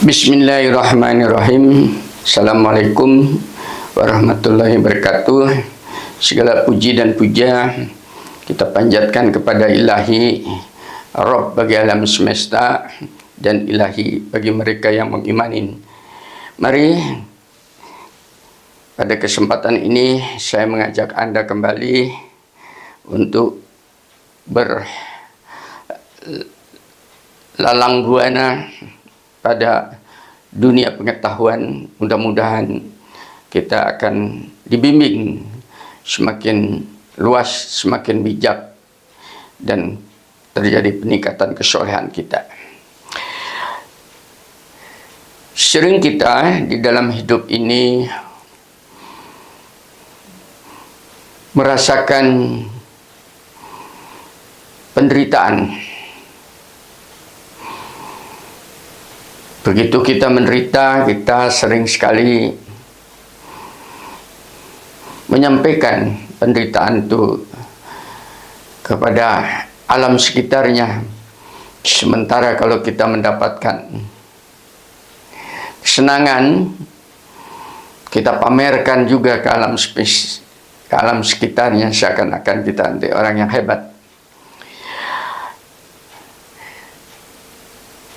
Bismillahirrahmanirrahim. Assalamualaikum warahmatullahi wabarakatuh. Segala puji dan puja kita panjatkan kepada ilahi Rob bagi alam semesta dan ilahi bagi mereka yang mengimanin. Mari pada kesempatan ini saya mengajak Anda kembali untuk berlalang buana pada dunia pengetahuan mudah-mudahan kita akan dibimbing semakin luas, semakin bijak dan terjadi peningkatan kesolehan kita. Sering kita di dalam hidup ini merasakan penderitaan Begitu kita menderita, kita sering sekali menyampaikan penderitaan itu kepada alam sekitarnya. Sementara kalau kita mendapatkan kesenangan, kita pamerkan juga ke alam spes, ke alam sekitarnya seakan-akan kita nanti orang yang hebat.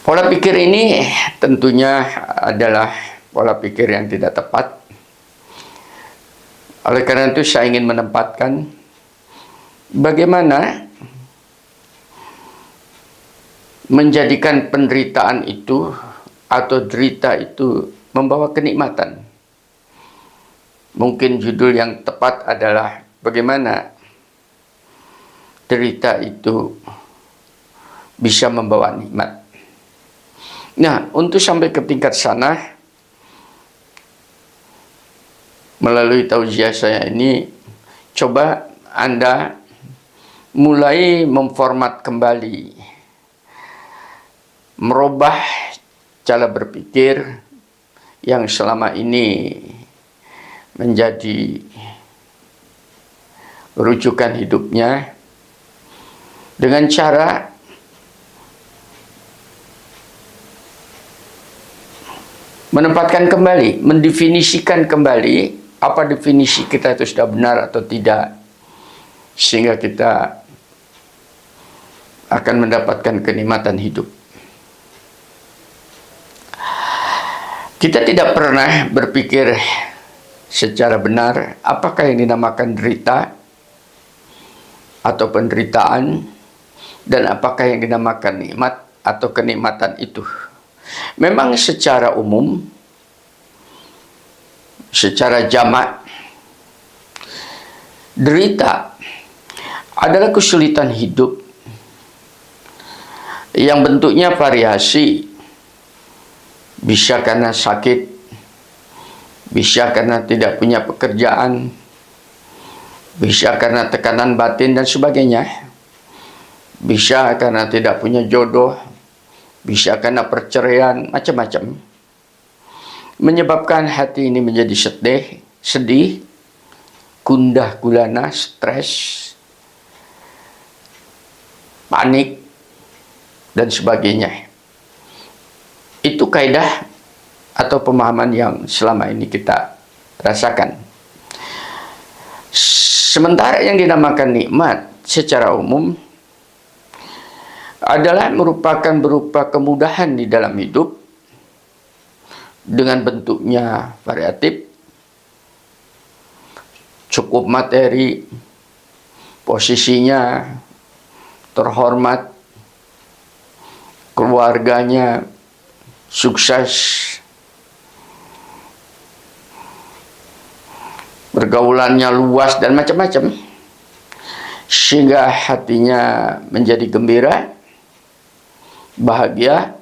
Pola pikir ini tentunya adalah pola pikir yang tidak tepat. Oleh karena itu saya ingin menempatkan bagaimana menjadikan penderitaan itu atau derita itu membawa kenikmatan. Mungkin judul yang tepat adalah bagaimana derita itu bisa membawa nikmat. Nah, untuk sampai ke tingkat sana, melalui tausiah saya ini, coba Anda mulai memformat kembali, merubah cara berpikir yang selama ini menjadi rujukan hidupnya dengan cara menempatkan kembali, mendefinisikan kembali apa definisi kita itu sudah benar atau tidak sehingga kita akan mendapatkan kenikmatan hidup. Kita tidak pernah berpikir secara benar apakah yang dinamakan derita atau penderitaan dan apakah yang dinamakan nikmat atau kenikmatan itu. Memang secara umum, secara jamak, derita adalah kesulitan hidup yang bentuknya variasi. Bisa karena sakit, bisa karena tidak punya pekerjaan, bisa karena tekanan batin dan sebagainya, bisa karena tidak punya jodoh, bisa karena perceraian, macam-macam. Menyebabkan hati ini menjadi sedih, sedih, gundah gulana, stres, panik, dan sebagainya. Itu kaidah atau pemahaman yang selama ini kita rasakan. Sementara yang dinamakan nikmat secara umum adalah merupakan berupa kemudahan di dalam hidup dengan bentuknya variatif, cukup materi, posisinya terhormat, keluarganya sukses, pergaulannya luas dan macam-macam sehingga hatinya menjadi gembira bahagia,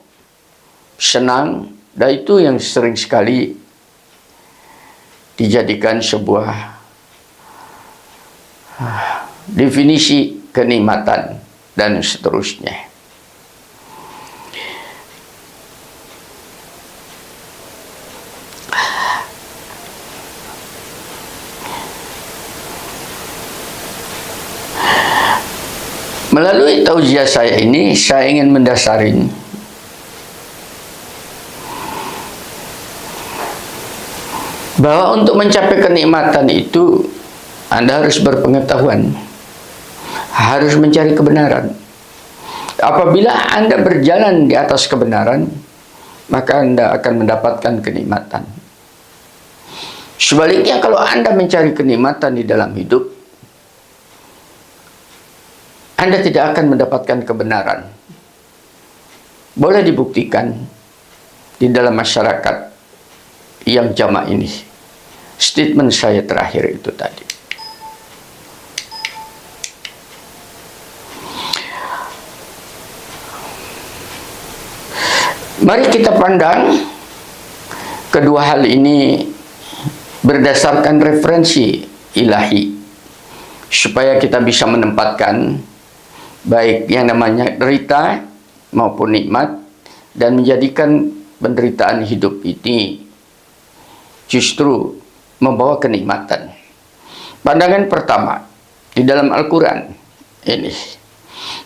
senang, dan itu yang sering sekali dijadikan sebuah ah, definisi kenikmatan dan seterusnya. Melalui tauziah saya ini, saya ingin mendasarin bahwa untuk mencapai kenikmatan itu Anda harus berpengetahuan, harus mencari kebenaran. Apabila Anda berjalan di atas kebenaran, maka Anda akan mendapatkan kenikmatan. Sebaliknya kalau Anda mencari kenikmatan di dalam hidup, anda tidak akan mendapatkan kebenaran. Boleh dibuktikan di dalam masyarakat yang jamaah ini. Statement saya terakhir itu tadi. Mari kita pandang kedua hal ini berdasarkan referensi ilahi supaya kita bisa menempatkan baik yang namanya derita maupun nikmat dan menjadikan penderitaan hidup ini justru membawa kenikmatan. Pandangan pertama di dalam Al-Quran ini.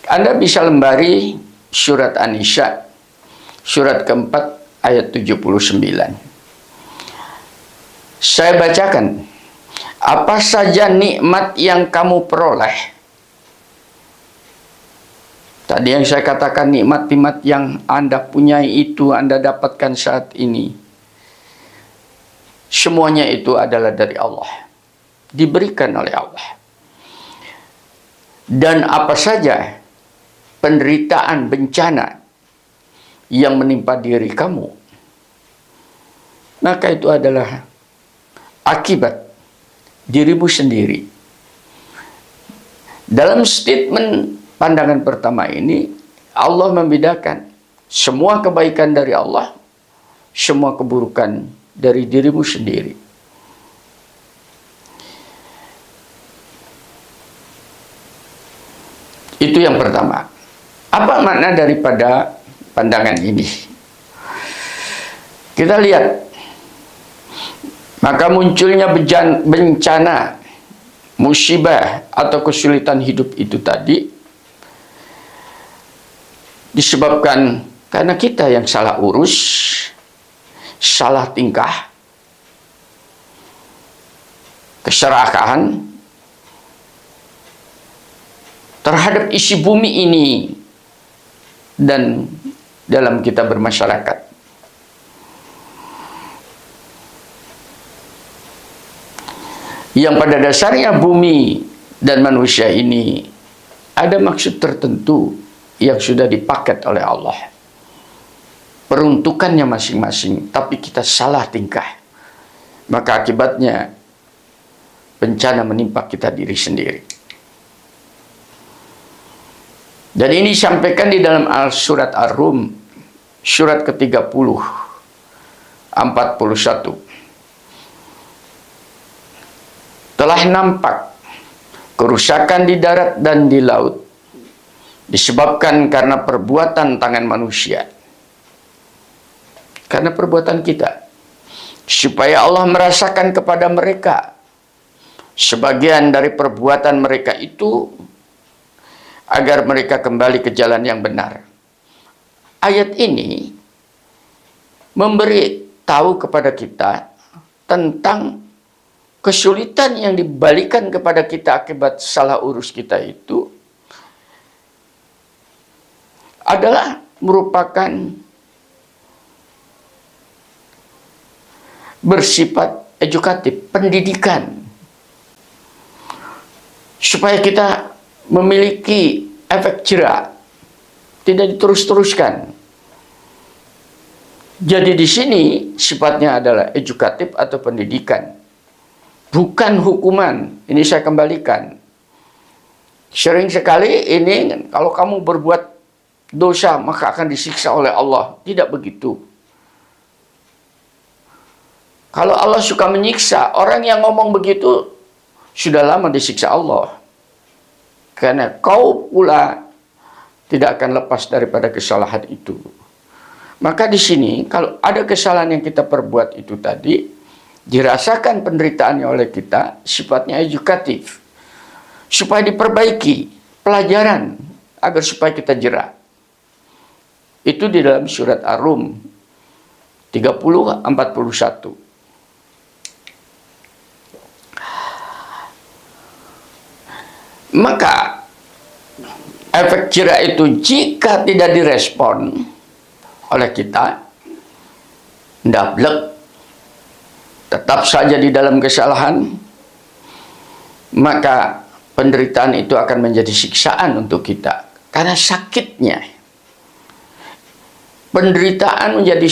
Anda bisa lembari surat An-Nisa surat keempat ayat 79. Saya bacakan. Apa saja nikmat yang kamu peroleh. Tadi yang saya katakan nikmat-nikmat yang Anda punyai itu Anda dapatkan saat ini. Semuanya itu adalah dari Allah. Diberikan oleh Allah. Dan apa saja penderitaan bencana yang menimpa diri kamu, maka itu adalah akibat dirimu sendiri. Dalam statement pandangan pertama ini, Allah membedakan semua kebaikan dari Allah, semua keburukan dari dirimu sendiri. Itu yang pertama. Apa makna daripada pandangan ini. Kita lihat. Maka munculnya bencana, musibah atau kesulitan hidup itu tadi disebabkan karena kita yang salah urus, salah tingkah, keserakahan terhadap isi bumi ini dan dalam kita bermasyarakat. Yang pada dasarnya bumi dan manusia ini ada maksud tertentu yang sudah dipaket oleh Allah. Peruntukannya masing-masing, tapi kita salah tingkah. Maka akibatnya bencana menimpa kita diri sendiri. Dan ini disampaikan di dalam al surat Ar-Rum surat ke-30 41. Telah nampak kerusakan di darat dan di laut disebabkan karena perbuatan tangan manusia. Karena perbuatan kita. Supaya Allah merasakan kepada mereka sebagian dari perbuatan mereka itu agar mereka kembali ke jalan yang benar. Ayat ini memberi tahu kepada kita tentang kesulitan yang dibalikan kepada kita akibat salah urus kita itu adalah merupakan bersifat edukatif, pendidikan. Supaya kita memiliki efek jerak, tidak diterus-teruskan. Jadi di sini sifatnya adalah edukatif atau pendidikan. Bukan hukuman. Ini saya kembalikan. Sering sekali ini kalau kamu berbuat dosa maka akan disiksa oleh Allah. Tidak begitu. Kalau Allah suka menyiksa, orang yang ngomong begitu sudah lama disiksa Allah. Karena kau pula tidak akan lepas daripada kesalahan itu. Maka di sini kalau ada kesalahan yang kita perbuat itu tadi dirasakan penderitaannya oleh kita sifatnya edukatif supaya diperbaiki pelajaran agar supaya kita jerah. Itu di dalam surat Ar-Rum 30 41. Maka efek cira itu jika tidak direspon oleh kita dablek tetap saja di dalam kesalahan maka penderitaan itu akan menjadi siksaan untuk kita karena sakitnya penderitaan menjadi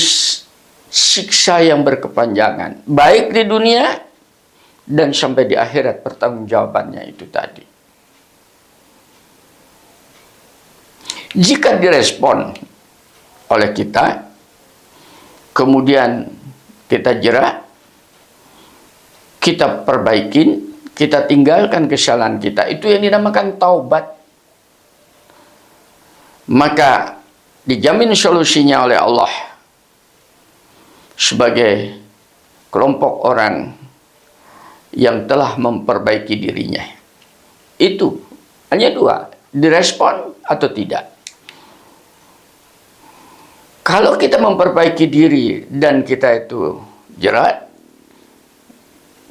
siksa yang berkepanjangan, baik di dunia dan sampai di akhirat pertanggungjawabannya itu tadi. Jika direspon oleh kita, kemudian kita jerak, kita perbaikin, kita tinggalkan kesalahan kita. Itu yang dinamakan taubat. Maka dijamin solusinya oleh Allah sebagai kelompok orang yang telah memperbaiki dirinya. Itu hanya dua, direspon atau tidak. Kalau kita memperbaiki diri dan kita itu jerat,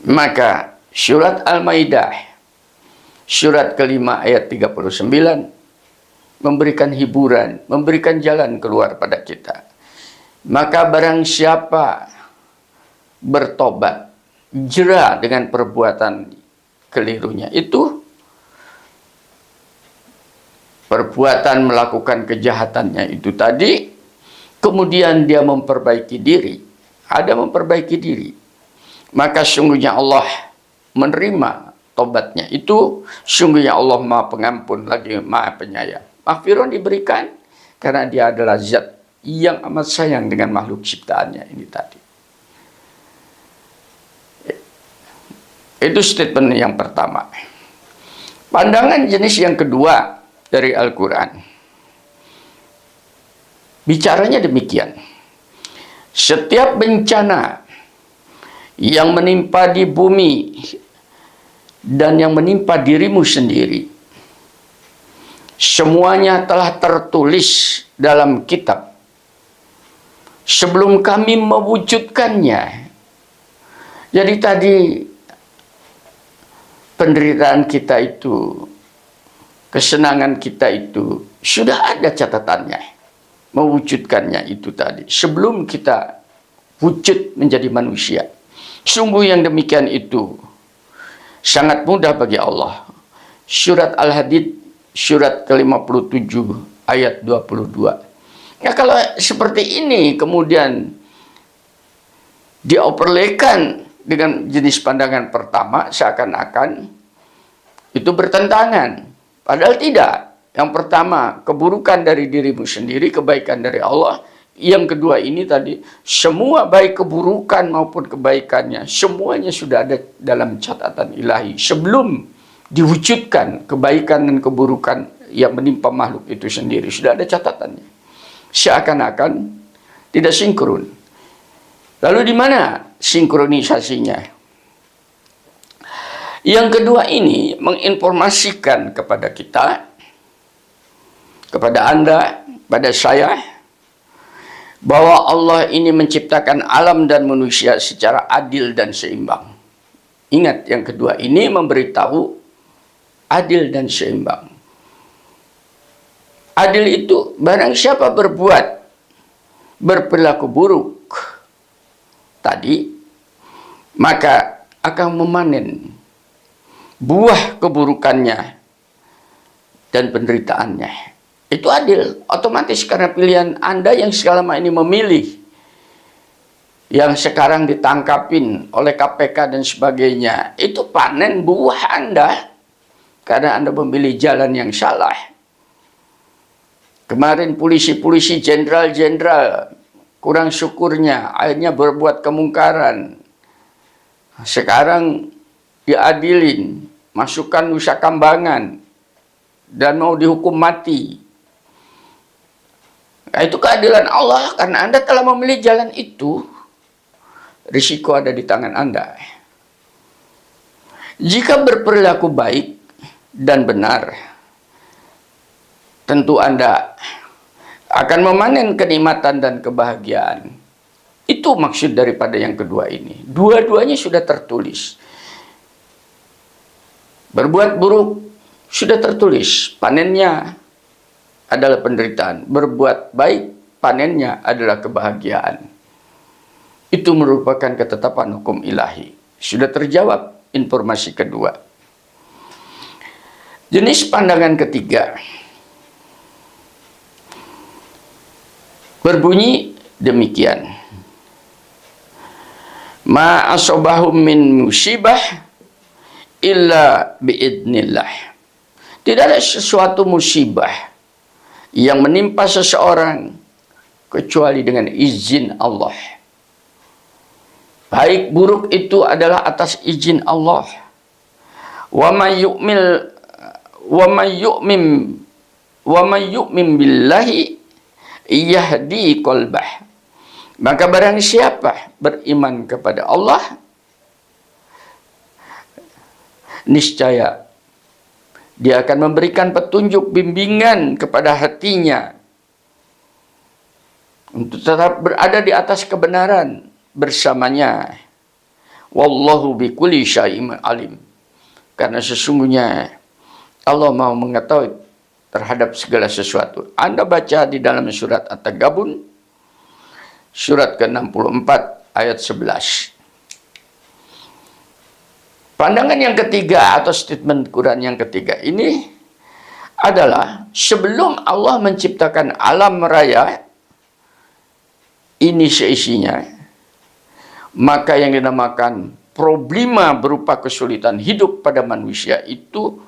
maka surat Al-Maidah, surat kelima ayat 39, memberikan hiburan, memberikan jalan keluar pada kita. Maka barang siapa bertobat, jerah dengan perbuatan kelirunya itu perbuatan melakukan kejahatannya itu tadi kemudian dia memperbaiki diri. Ada memperbaiki diri. Maka sungguhnya Allah menerima tobatnya itu. Sungguhnya Allah maha pengampun lagi maha penyayang mahfiron diberikan karena dia adalah zat yang amat sayang dengan makhluk ciptaannya ini tadi Itu statement yang pertama. Pandangan jenis yang kedua dari Al-Quran. Bicaranya demikian. Setiap bencana yang menimpa di bumi dan yang menimpa dirimu sendiri, semuanya telah tertulis dalam kitab. Sebelum kami mewujudkannya. Jadi tadi penderitaan kita itu, kesenangan kita itu sudah ada catatannya. Mewujudkannya itu tadi. Sebelum kita wujud menjadi manusia. Sungguh yang demikian itu sangat mudah bagi Allah. Surat Al-Hadid surat ke-57 ayat 22. Ya kalau seperti ini kemudian dioperlekan dengan jenis pandangan pertama seakan-akan itu bertentangan. Padahal tidak. Yang pertama, keburukan dari dirimu sendiri, kebaikan dari Allah. Yang kedua ini tadi, semua baik keburukan maupun kebaikannya, semuanya sudah ada dalam catatan ilahi. Sebelum diwujudkan kebaikan dan keburukan yang menimpa makhluk itu sendiri, sudah ada catatannya. Seakan-akan tidak sinkron. Lalu di mana sinkronisasinya? Yang kedua ini menginformasikan kepada kita, kepada Anda, pada saya, bahwa Allah ini menciptakan alam dan manusia secara adil dan seimbang. Ingat, yang kedua ini memberitahu adil dan seimbang. Adil itu barang siapa berbuat berperilaku buruk tadi, maka akan memanen buah keburukannya dan penderitaannya. Itu adil, otomatis karena pilihan Anda yang selama ini memilih yang sekarang ditangkapin oleh KPK dan sebagainya, itu panen buah Anda karena Anda memilih jalan yang salah. Kemarin polisi-polisi jenderal-jenderal kurang syukurnya akhirnya berbuat kemungkaran. Sekarang diadilin masukkan Nusa Kambangan dan mau dihukum mati. Nah, itu keadilan Allah karena anda telah memilih jalan itu risiko ada di tangan anda. Jika berperilaku baik dan benar tentu anda akan memanen kenikmatan dan kebahagiaan. Itu maksud daripada yang kedua ini. Dua-duanya sudah tertulis. Berbuat buruk sudah tertulis panennya adalah penderitaan, berbuat baik panennya adalah kebahagiaan. Itu merupakan ketetapan hukum ilahi. Sudah terjawab informasi kedua. Jenis pandangan ketiga berbunyi demikian. Ma asobahum min musibah illa biidnillah. Tidak ada sesuatu musibah yang menimpa seseorang kecuali dengan izin Allah. Baik buruk itu adalah atas izin Allah. Wa may yu'mil wa may yu'mim wa may yu'mim billahi yahdi qalbah. Maka barang siapa beriman kepada Allah niscaya dia akan memberikan petunjuk bimbingan kepada hatinya untuk tetap berada di atas kebenaran bersamanya. Wallahu bikulli syai'in alim. Karena sesungguhnya Allah mau mengetahui terhadap segala sesuatu. Anda baca di dalam surat At-Tagabun surat ke-64 ayat 11. Pandangan yang ketiga atau statement Quran yang ketiga ini adalah sebelum Allah menciptakan alam raya ini seisinya maka yang dinamakan problema berupa kesulitan hidup pada manusia itu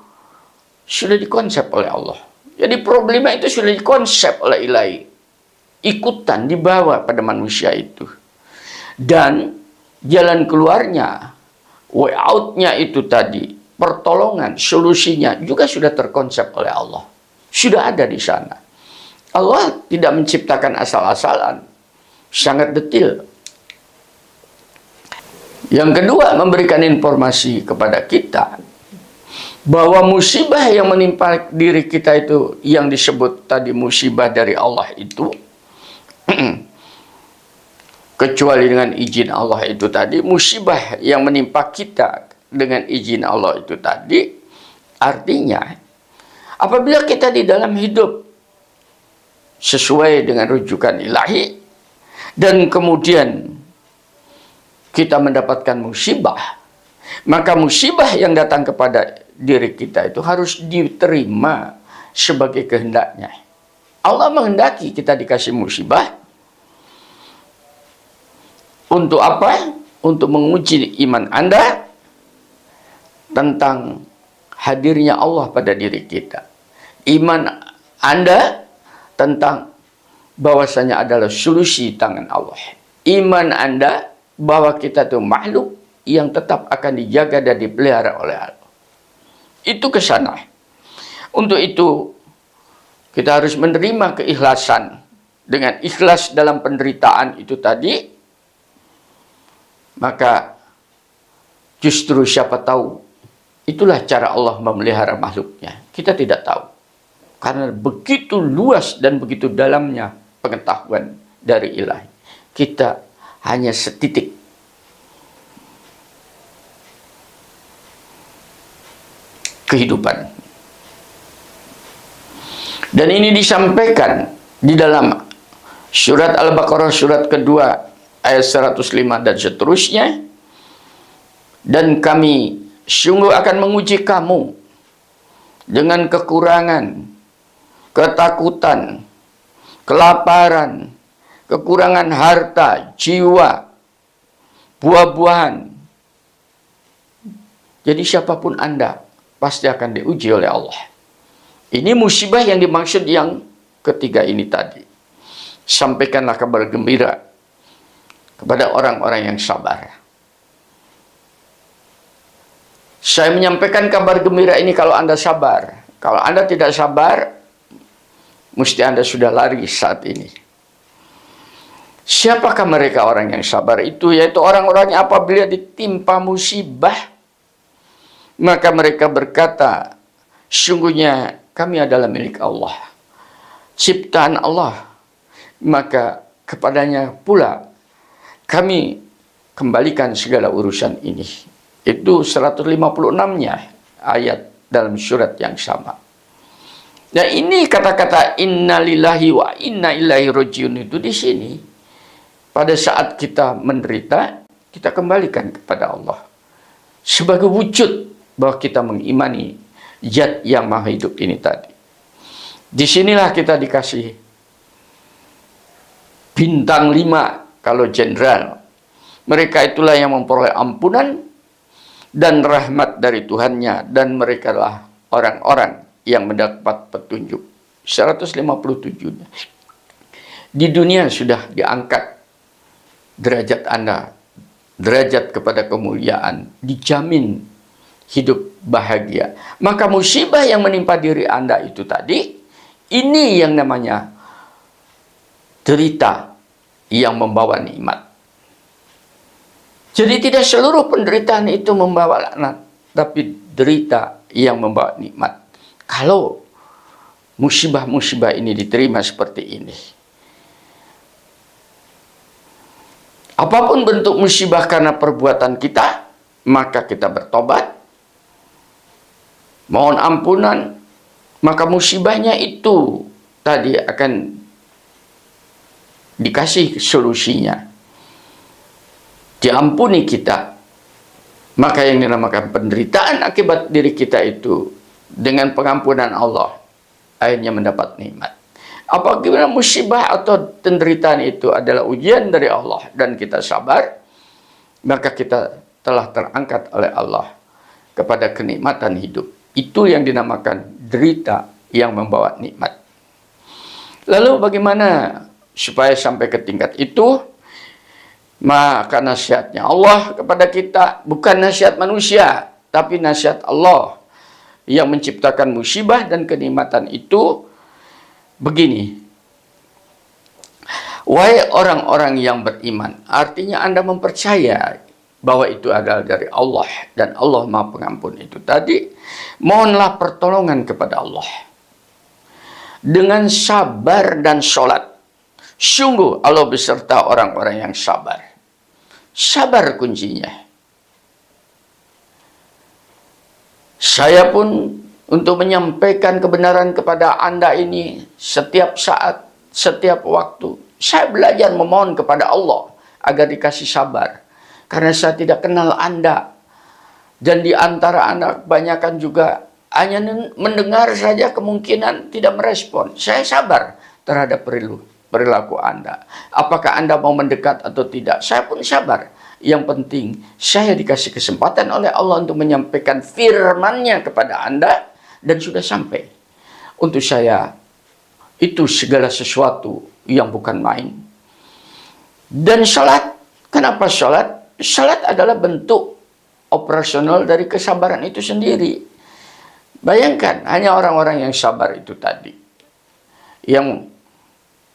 sudah dikonsep oleh Allah. Jadi problema itu sudah dikonsep oleh ilahi. Ikutan dibawa pada manusia itu. Dan jalan keluarnya way out-nya itu tadi, pertolongan, solusinya juga sudah terkonsep oleh Allah. Sudah ada di sana. Allah tidak menciptakan asal-asalan. Sangat detail. Yang kedua, memberikan informasi kepada kita bahwa musibah yang menimpa diri kita itu yang disebut tadi musibah dari Allah itu kecuali dengan izin Allah itu tadi musibah yang menimpa kita dengan izin Allah itu tadi artinya apabila kita di dalam hidup sesuai dengan rujukan ilahi dan kemudian kita mendapatkan musibah maka musibah yang datang kepada diri kita itu harus diterima sebagai kehendaknya Allah menghendaki kita dikasih musibah untuk apa? Untuk menguji iman Anda tentang hadirnya Allah pada diri kita. Iman Anda tentang bahwasanya adalah solusi tangan Allah. Iman Anda bahwa kita itu makhluk yang tetap akan dijaga dan dipelihara oleh Allah. Itu ke sana. Untuk itu kita harus menerima keikhlasan dengan ikhlas dalam penderitaan itu tadi maka justru siapa tahu itulah cara Allah memelihara makhluknya. Kita tidak tahu. Karena begitu luas dan begitu dalamnya pengetahuan dari ilahi. Kita hanya setitik. Kehidupan. Dan ini disampaikan di dalam surat Al-Baqarah surat kedua ayat 105 dan seterusnya dan kami sungguh akan menguji kamu dengan kekurangan ketakutan kelaparan kekurangan harta jiwa buah-buahan jadi siapa pun anda pasti akan diuji oleh Allah ini musibah yang dimaksud yang ketiga ini tadi sampaikanlah kabar gembira kepada orang-orang yang sabar. Saya menyampaikan kabar gembira ini kalau Anda sabar. Kalau Anda tidak sabar, mesti Anda sudah lari saat ini. Siapakah mereka orang yang sabar itu? Yaitu orang-orang yang apabila ditimpa musibah, maka mereka berkata, sungguhnya kami adalah milik Allah. Ciptaan Allah. Maka kepadanya pula kami kembalikan segala urusan ini. Itu 156-nya ayat dalam surat yang sama. Nah ini kata-kata innalillahi wa inna ilaihi rajiun itu di sini. Pada saat kita menderita, kita kembalikan kepada Allah. Sebagai wujud bahwa kita mengimani zat yang maha hidup ini tadi. Di sinilah kita dikasih bintang lima kalau jenderal. Mereka itulah yang memperoleh ampunan dan rahmat dari Tuhannya dan mereka lah orang-orang yang mendapat petunjuk 157 di dunia sudah diangkat derajat Anda derajat kepada kemuliaan dijamin hidup bahagia maka musibah yang menimpa diri Anda itu tadi ini yang namanya derita yang membawa nikmat jadi tidak seluruh penderitaan itu membawa laknat, tapi derita yang membawa nikmat. Kalau musibah-musibah ini diterima seperti ini. Apa pun bentuk musibah karena perbuatan kita, maka kita bertobat. Mohon ampunan, maka musibahnya itu tadi akan dikasih solusinya diampuni kita. Maka yang dinamakan penderitaan akibat diri kita itu dengan pengampunan Allah akhirnya mendapat nikmat. Apabila musibah atau penderitaan itu adalah ujian dari Allah dan kita sabar, maka kita telah terangkat oleh Allah kepada kenikmatan hidup. Itu yang dinamakan derita yang membawa nikmat. Lalu bagaimana supaya sampai ke tingkat itu? Maka nasihatnya Allah kepada kita bukan nasihat manusia, tapi nasihat Allah yang menciptakan musibah dan kenikmatan itu begini. Wahai orang-orang yang beriman, artinya Anda mempercaya bahwa itu adalah dari Allah dan Allah Maha Pengampun itu tadi, mohonlah pertolongan kepada Allah. Dengan sabar dan sholat. Sungguh Allah beserta orang-orang yang sabar. Sabar kuncinya. Saya pun untuk menyampaikan kebenaran kepada Anda ini setiap saat, setiap waktu. Saya belajar memohon kepada Allah agar dikasih sabar. Karena saya tidak kenal Anda. Dan di antara Anda kebanyakan juga hanya mendengar saja kemungkinan tidak merespon. Saya sabar terhadap perilaku perilaku Anda. Apakah Anda mau mendekat atau tidak? Saya pun sabar. Yang penting, saya dikasih kesempatan oleh Allah untuk menyampaikan firman-Nya kepada Anda dan sudah sampai. Untuk saya, itu segala sesuatu yang bukan main. Dan sholat, kenapa sholat? Sholat adalah bentuk operasional dari kesabaran itu sendiri. Bayangkan, hanya orang-orang yang sabar itu tadi. Yang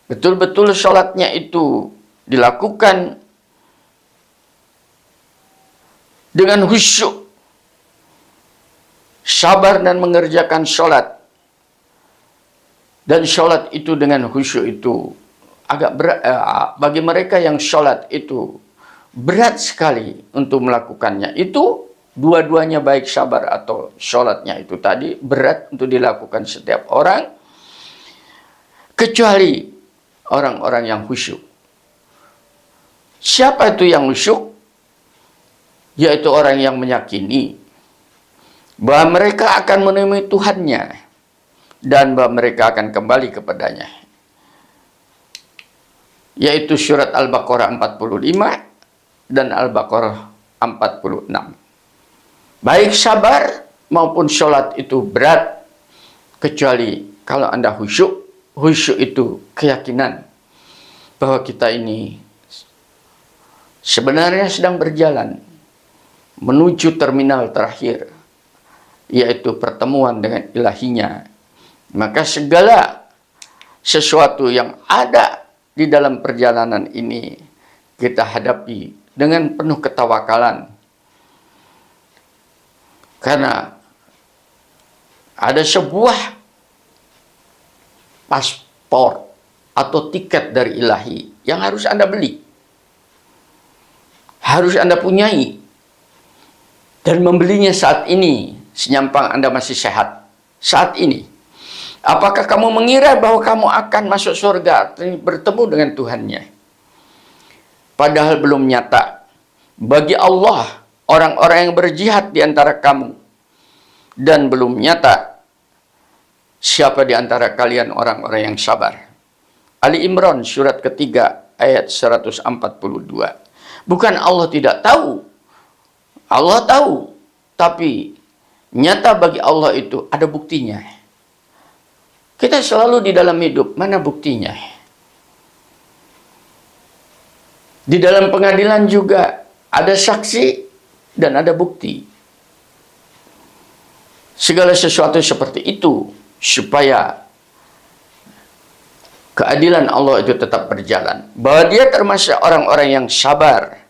betul-betul sholatnya itu dilakukan dengan khusyuk, sabar dan mengerjakan sholat, dan sholat itu dengan khusyuk itu agak berat eh, bagi mereka yang sholat itu berat sekali untuk melakukannya itu dua-duanya baik sabar atau sholatnya itu tadi berat untuk dilakukan setiap orang kecuali orang-orang yang khusyuk. Siapa itu yang khusyuk? Yaitu orang yang meyakini bahwa mereka akan menemui Tuhannya dan bahwa mereka akan kembali kepadanya. Yaitu surat Al-Baqarah 45 dan Al-Baqarah 46. Baik sabar maupun sholat itu berat kecuali kalau Anda khusyuk Khusyuk itu keyakinan bahwa kita ini sebenarnya sedang berjalan menuju terminal terakhir yaitu pertemuan dengan ilahinya maka segala sesuatu yang ada di dalam perjalanan ini kita hadapi dengan penuh ketawakalan karena ada sebuah paspor atau tiket dari ilahi yang harus Anda beli. Harus Anda punyai. Dan membelinya saat ini senyampang Anda masih sehat saat ini. Apakah kamu mengira bahwa kamu akan masuk surga bertemu dengan Tuhannya? Padahal belum nyata. Bagi Allah, orang-orang yang berjihad di antara kamu dan belum nyata siapa di antara kalian orang-orang yang sabar. Ali Imran surat ketiga ayat 142. Bukan Allah tidak tahu. Allah tahu. Tapi nyata bagi Allah itu ada buktinya. Kita selalu di dalam hidup, mana buktinya? Di dalam pengadilan juga ada saksi dan ada bukti. Segala sesuatu seperti itu supaya keadilan Allah itu tetap berjalan. Bahwa dia termasuk orang-orang yang sabar.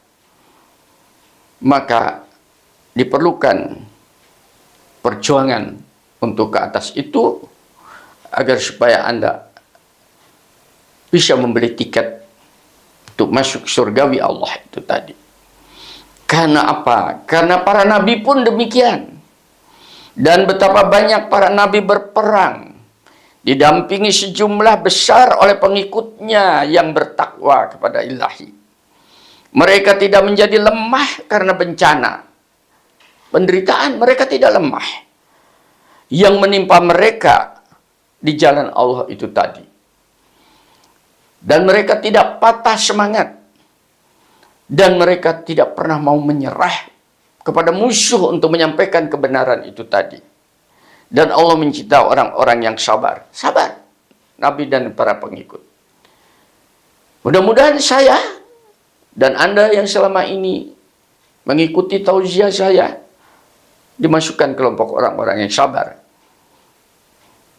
Maka diperlukan perjuangan untuk ke atas itu agar supaya Anda bisa membeli tiket untuk masuk surgawi Allah itu tadi. Karena apa? Karena para nabi pun demikian. Dan betapa banyak para nabi berperang didampingi sejumlah besar oleh pengikutnya yang bertakwa kepada ilahi. Mereka tidak menjadi lemah karena bencana. Penderitaan mereka tidak lemah. Yang menimpa mereka di jalan Allah itu tadi. Dan mereka tidak patah semangat. Dan mereka tidak pernah mau menyerah kepada musuh untuk menyampaikan kebenaran itu tadi. Dan Allah mencinta orang-orang yang sabar. Sabar. Nabi dan para pengikut. Mudah-mudahan saya dan Anda yang selama ini mengikuti tausiah saya dimasukkan kelompok orang-orang yang sabar.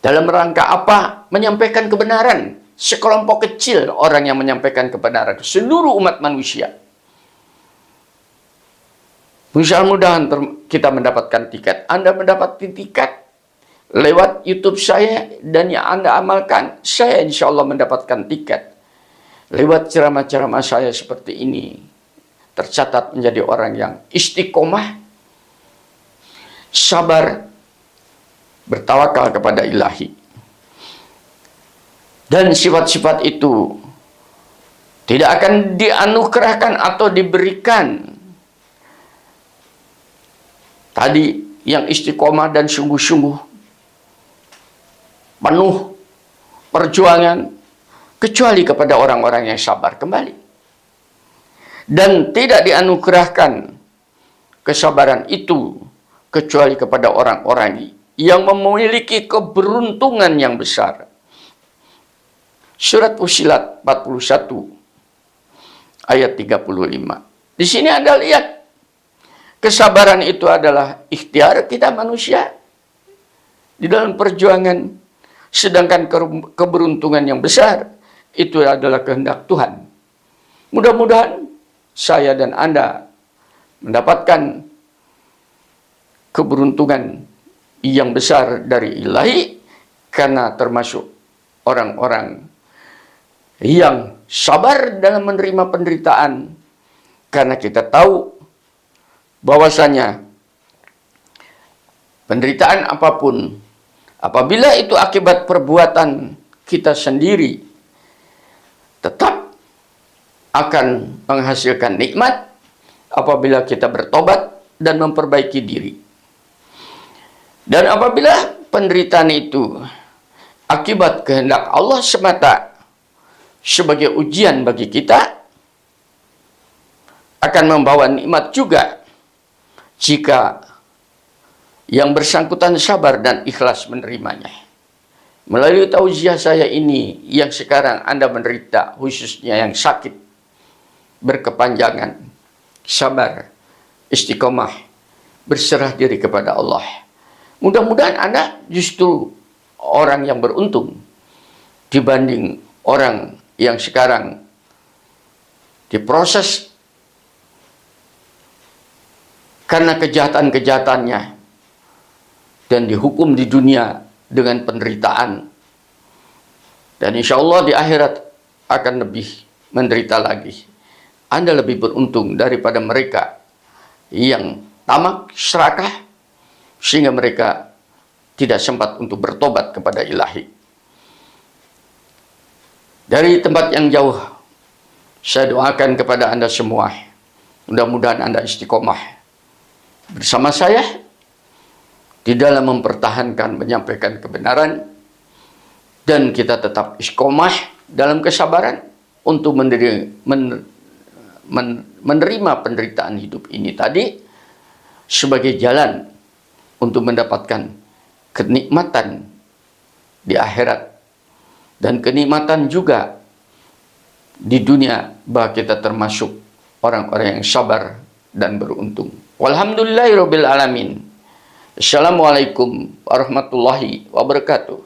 Dalam rangka apa? Menyampaikan kebenaran. Sekelompok kecil orang yang menyampaikan kebenaran. Seluruh umat manusia. Mudah-mudahan kita mendapatkan tiket. Anda mendapatkan tiket lewat YouTube saya dan yang Anda amalkan, saya insya Allah mendapatkan tiket. Lewat ceramah-ceramah saya seperti ini, tercatat menjadi orang yang istiqomah, sabar, bertawakal kepada ilahi. Dan sifat-sifat itu tidak akan dianugerahkan atau diberikan. Tadi yang istiqomah dan sungguh-sungguh penuh perjuangan kecuali kepada orang-orang yang sabar kembali. Dan tidak dianugerahkan kesabaran itu kecuali kepada orang-orang yang memiliki keberuntungan yang besar. Surat Fusilat 41 ayat 35. Di sini ada lihat kesabaran itu adalah ikhtiar kita manusia di dalam perjuangan Sedangkan keberuntungan yang besar itu adalah kehendak Tuhan. Mudah-mudahan saya dan Anda mendapatkan keberuntungan yang besar dari ilahi karena termasuk orang-orang yang sabar dalam menerima penderitaan karena kita tahu bahwasanya penderitaan apa pun Apabila itu akibat perbuatan kita sendiri, tetap akan menghasilkan nikmat apabila kita bertobat dan memperbaiki diri. Dan apabila penderitaan itu akibat kehendak Allah semata sebagai ujian bagi kita, akan membawa nikmat juga jika yang bersangkutan sabar dan ikhlas menerimanya. Melalui tausiah saya ini yang sekarang Anda menderita khususnya yang sakit berkepanjangan, sabar, istiqomah, berserah diri kepada Allah. Mudah-mudahan Anda justru orang yang beruntung dibanding orang yang sekarang diproses karena kejahatan-kejahatannya dan dihukum di dunia dengan penderitaan. Dan insya Allah di akhirat akan lebih menderita lagi. Anda lebih beruntung daripada mereka yang tamak, serakah, sehingga mereka tidak sempat untuk bertobat kepada ilahi. Dari tempat yang jauh, saya doakan kepada Anda semua, mudah-mudahan Anda istiqomah bersama saya di dalam mempertahankan menyampaikan kebenaran dan kita tetap istiqomah dalam kesabaran untuk menerima, menerima penderitaan hidup ini tadi sebagai jalan untuk mendapatkan kenikmatan di akhirat dan kenikmatan juga di dunia bahwa kita termasuk orang-orang yang sabar dan beruntung. Walhamdulillahirabbil alamin. Assalamualaikum warahmatullahi wabarakatuh.